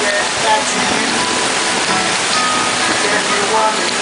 Get back to you. If you.